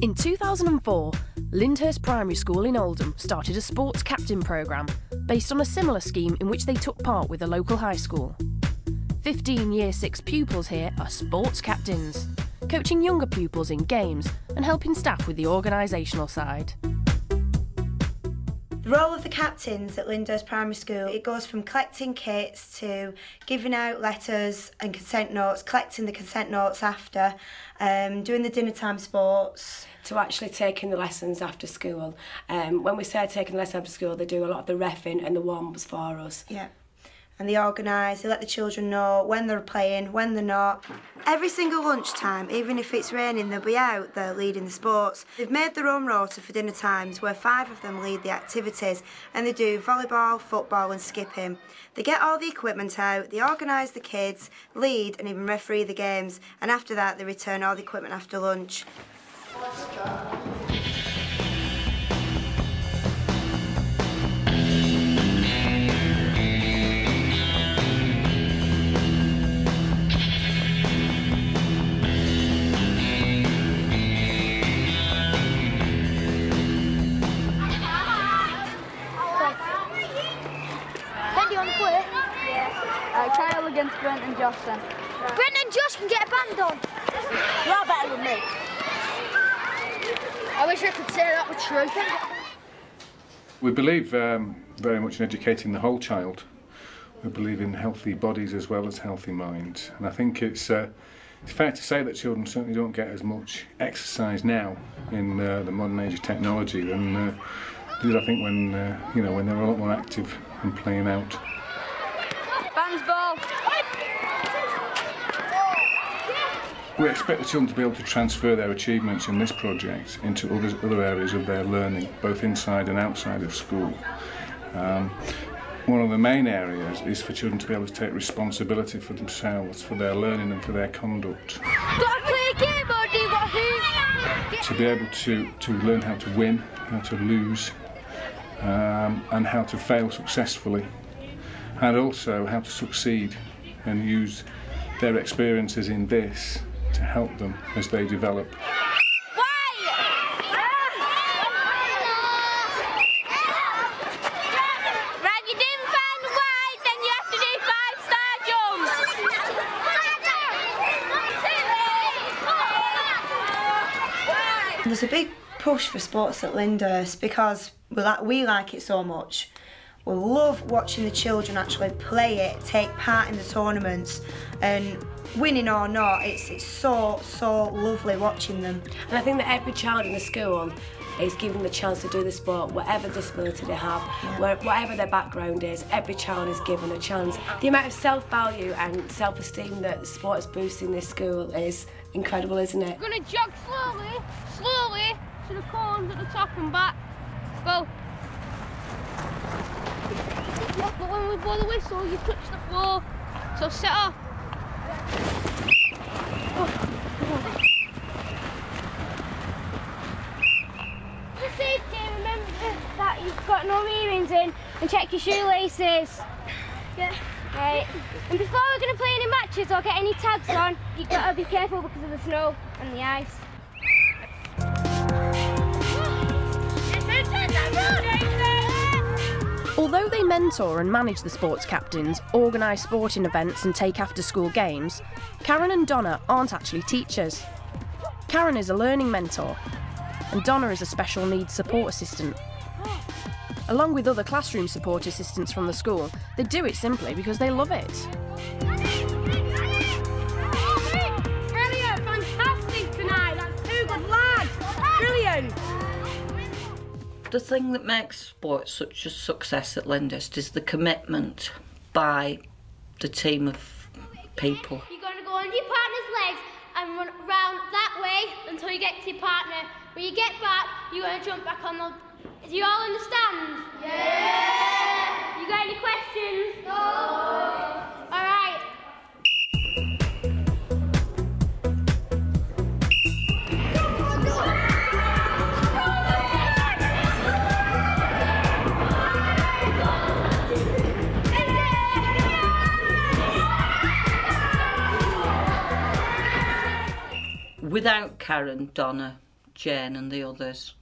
In 2004, Lyndhurst Primary School in Oldham started a sports captain programme based on a similar scheme in which they took part with a local high school. 15 Year 6 pupils here are sports captains, coaching younger pupils in games and helping staff with the organisational side. The role of the captains at Lindos Primary School, it goes from collecting kits to giving out letters and consent notes, collecting the consent notes after, um, doing the dinner time sports. To actually taking the lessons after school. Um, when we say taking the lessons after school, they do a lot of the refing and the warm-ups for us. Yeah. And they organise, they let the children know when they're playing, when they're not. Every single lunchtime, even if it's raining, they'll be out there leading the sports. They've made their own rota for dinner times where five of them lead the activities and they do volleyball, football and skipping. They get all the equipment out, they organise the kids, lead and even referee the games and after that they return all the equipment after lunch. Brent and Josh then. Brent and Josh can get a band on. You're better than me. I wish I could say that was true. We believe um, very much in educating the whole child. We believe in healthy bodies as well as healthy minds. And I think it's, uh, it's fair to say that children certainly don't get as much exercise now in uh, the modern age of technology than uh, did I think when, uh, you know, when they were a lot more active and playing out. Bands ball. We expect the children to be able to transfer their achievements in this project into other, other areas of their learning, both inside and outside of school. Um, one of the main areas is for children to be able to take responsibility for themselves, for their learning and for their conduct. To be able to, to learn how to win, how to lose, um, and how to fail successfully, and also how to succeed and use their experiences in this to help them as they develop. There's a big push for sports at Lyndhurst because we like, we like it so much. We love watching the children actually play it, take part in the tournaments, and winning or not, it's, it's so, so lovely watching them. And I think that every child in the school is given the chance to do the sport, whatever disability they have, yeah. whatever their background is, every child is given a chance. The amount of self-value and self-esteem that sport is boosting this school is incredible, isn't it? We're going to jog slowly, slowly to the cones at the top and back. Go. Yeah, but when we blow the whistle, you touch the floor. So set off. Oh, For safety, remember that you've got no earrings in and check your shoelaces. Yeah. Right. And before we're going to play any matches or get any tags on, you've got to be careful because of the snow and the ice. Although they mentor and manage the sports captains, organise sporting events and take after school games, Karen and Donna aren't actually teachers. Karen is a learning mentor and Donna is a special needs support assistant. Along with other classroom support assistants from the school, they do it simply because they love it. Brilliant! Fantastic tonight! That's too good, lad! Brilliant, The thing that makes sports such a success at Lyndhurst is the commitment by the team of people. You're going to go under your partner's legs and run round that way until you get to your partner. When you get back, you're going to jump back on the... Do you all understand? Yeah! You got any questions? No! Without Karen, Donna, Jane and the others,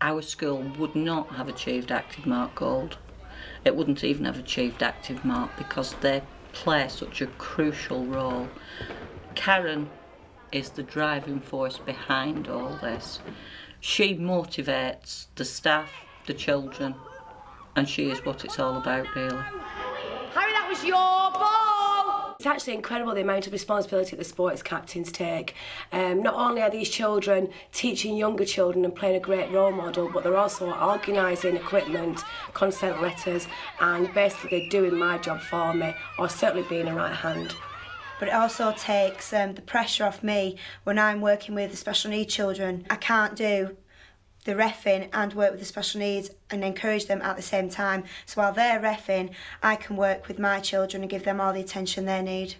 our school would not have achieved Active Mark Gold. It wouldn't even have achieved Active Mark because they play such a crucial role. Karen is the driving force behind all this. She motivates the staff, the children, and she is what it's all about, really. Harry, that was your ball! It's actually incredible the amount of responsibility the sports captains take. Um, not only are these children teaching younger children and playing a great role model, but they're also organising equipment, consent letters, and basically doing my job for me, or certainly being a right hand. But it also takes um, the pressure off me when I'm working with the special needs children. I can't do the refing and work with the special needs and encourage them at the same time. So while they're refing, I can work with my children and give them all the attention they need.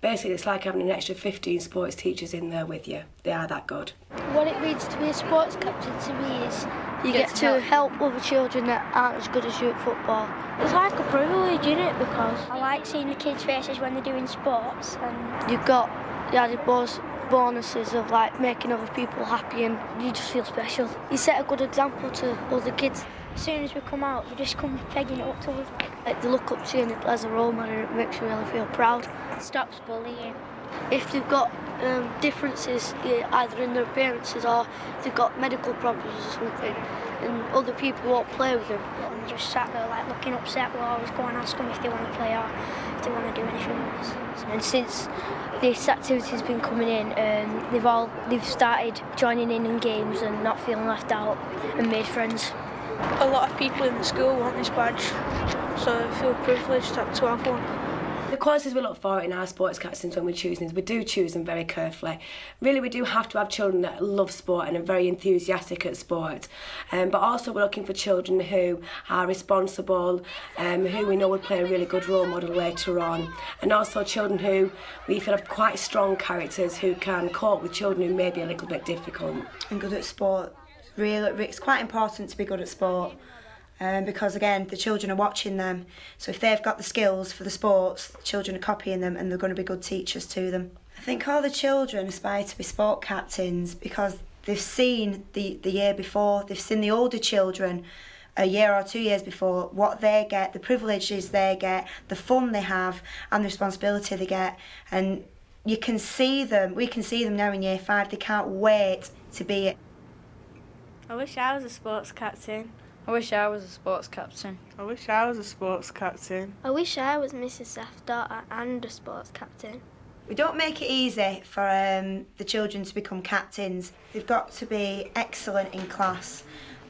Basically, it's like having an extra 15 sports teachers in there with you. They are that good. What it means to be a sports captain to me is you get, to help other children that aren't as good as you at football. It's like a privilege, isn't it? Because I like seeing the kids' faces when they're doing sports. And you've got the added bonus bonuses of like making other people happy and you just feel special. You set a good example to other kids. As soon as we come out, they just come pegging it up to us. Like they look up to you and as a role model, it makes you really feel proud. It stops bullying. If they've got um, differences either in their appearances or they've got medical problems or something, and other people won't play with them. And just sat there like looking upset, we'll always go and ask them if they want to play or if they want to do anything else. And since this activity's been coming in, um, they've all they've started joining in in games and not feeling left out and made friends. A lot of people in the school want this badge, so I feel privileged to have one. The qualities we look for in our sports captains when we're choosing is we do choose them very carefully. Really, we do have to have children that love sport and are very enthusiastic at sport. Um, but also, we're looking for children who are responsible, um, who we know will play a really good role model later on. And also, children who we feel have quite strong characters who can cope with children who may be a little bit difficult. And good at sport. Really, it's quite important to be good at sport um, because again the children are watching them. So if they've got the skills for the sports the children are copying them and they're going to be good teachers to them. I think all the children aspire to be sport captains because they've seen the, the year before they've seen the older children a year or two years before what they get the privileges they get the fun they have and the responsibility they get. And you can see them we can see them now in year five they can't wait to be i wish i was a sports captain I wish I was a sports captain. I wish I was a sports captain. I wish I was Mrs. Seth's daughter and a sports captain. We don't make it easy for um, the children to become captains. They've got to be excellent in class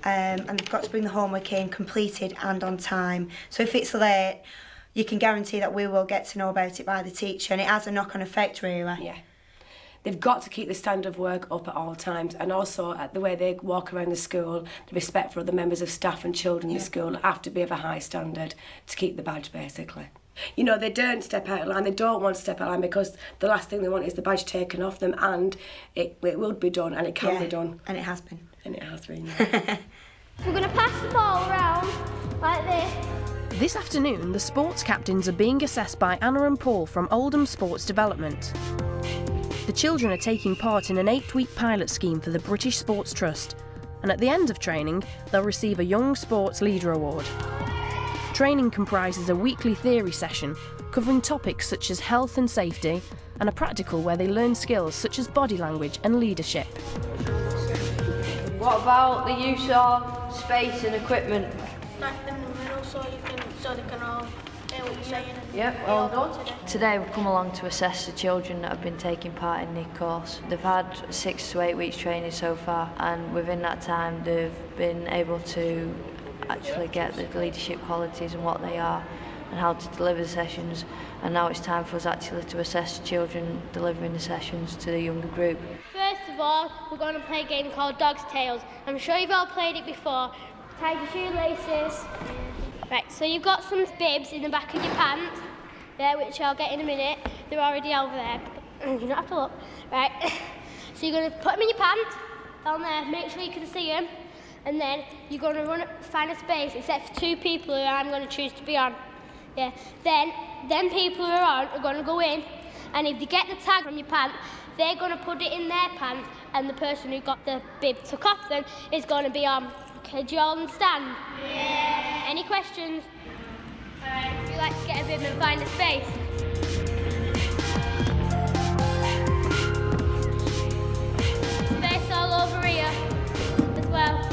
um, and they've got to bring the homework in completed and on time. So if it's late, you can guarantee that we will get to know about it by the teacher and it has a knock-on effect really. Yeah. They've got to keep the standard of work up at all times and also at the way they walk around the school, the respect for other members of staff and children yeah. in the school have to be of a high standard to keep the badge basically. You know, they don't step out of line, they don't want to step out of line because the last thing they want is the badge taken off them and it, it will be done and it can yeah, be done. And it has been. And it has been. We're going to pass the ball around like this. This afternoon, the sports captains are being assessed by Anna and Paul from Oldham Sports Development. The children are taking part in an eight week pilot scheme for the British Sports Trust, and at the end of training, they'll receive a Young Sports Leader Award. Training comprises a weekly theory session covering topics such as health and safety, and a practical where they learn skills such as body language and leadership. What about the use of space and equipment? Stack them in the middle so, you can, so they can all Yep, well today. today we've come along to assess the children that have been taking part in the course. They've had six to eight weeks training so far and within that time they've been able to actually get the leadership qualities and what they are and how to deliver the sessions and now it's time for us actually to assess the children delivering the sessions to the younger group. First of all, we're going to play a game called Dog's Tails. I'm sure you've all played it before. Tie your shoelaces. Right, so you've got some bibs in the back of your pants, there, which I'll get in a minute. They're already over there. Oh, you don't have to look. Right, so you're going to put them in your pants, down there, make sure you can see them, and then you're going to run, find a space, except for two people who I'm going to choose to be on. Yeah, then, then people who are on are going to go in, and if they get the tag from your pants, they're going to put it in their pants, and the person who got the bib took off then is going to be on. Okay, do you all understand? Yeah. Any questions? Alright, would you like to get a bib and find a space? Space all over here as well.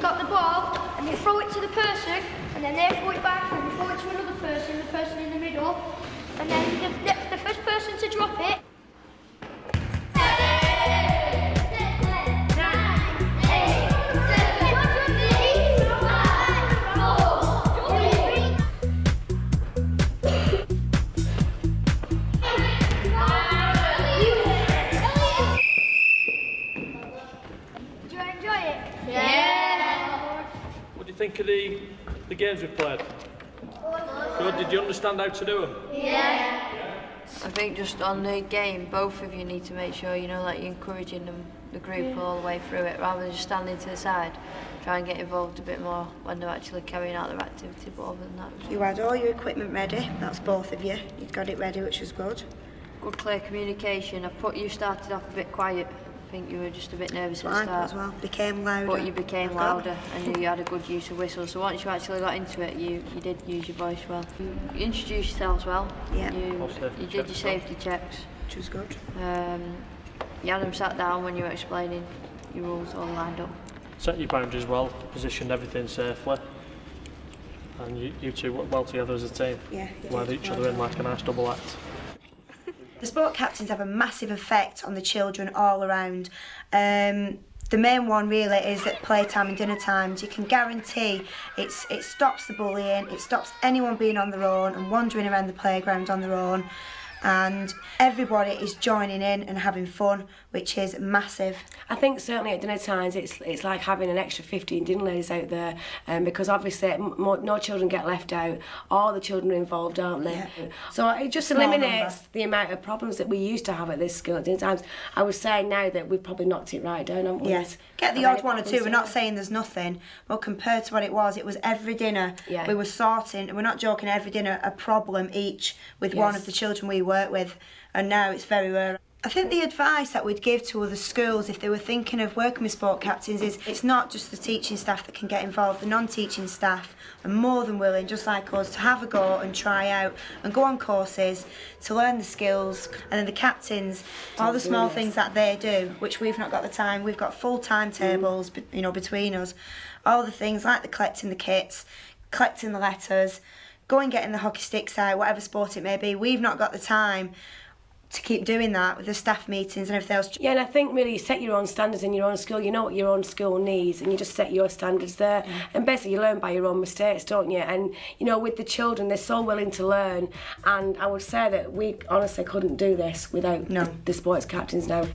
Got the ball, and they throw it to the person, and then they throw it back, and throw it to another person, the person in the middle, and then the, Good. Did you understand how to do them? Yeah. I think just on the game, both of you need to make sure you know that you're encouraging them, the group Yeah. all the way through it, rather than just standing to the side. Try and get involved a bit more when they're actually carrying out their activity. But other than that, You had all your equipment ready. That's both of you. You'd got it ready, which was good. good clear communication. I put you started off a bit quiet. I think you were just a bit nervous at the start. as well. Became louder. But you became louder and you had a good use of whistle. So once you actually got into it, you, you did use your voice well. You introduced yourselves well. Yeah. You, you did your checks, safety checks. Which was good. Um, you had them sat down when you were explaining your rules all lined up. Set your boundaries well, positioned everything safely. And you, you two worked well together as a team. Yeah, you Led each Well other in like a nice double act. The sport captains have a massive effect on the children all around. Um, the main one really is at playtime and dinner times. You can guarantee it's it stops the bullying, it stops anyone being on their own and wandering around the playground on their own. And everybody is joining in and having fun, which is massive. I think certainly at dinner times it's it's like having an extra 15 dinner ladies out there um, because obviously more, no children get left out. All the children are involved, aren't they? So it just Small eliminates number. the amount of problems that we used to have at this school at dinner times. I would say now that we've probably knocked it right down, haven't we? Yes, get the odd one or two. We're not saying there's nothing, but compared to what it was, it was every dinner Yeah. we were sorting, we're not joking, every dinner a problem each with one of the children we work with, and now it's very rare. I think the advice that we'd give to other schools if they were thinking of working with sport captains is it's not just the teaching staff that can get involved, the non teaching staff are more than willing, just like us, to have a go and try out and go on courses to learn the skills. And then the captains, all the small things that they do, which we've not got the time, we've got full timetables, you know, between us. All the things like the collecting the kits, collecting the letters, going in the hockey sticks out, whatever sport it may be. We've not got the time to keep doing that with the staff meetings and everything else. Yeah, and I think really you set your own standards in your own school. You know what your own school needs, and you just set your standards there. Mm. And basically, you learn by your own mistakes, don't you? And you know, with the children, they're so willing to learn. And I would say that we honestly couldn't do this without No. the, the sports captains now.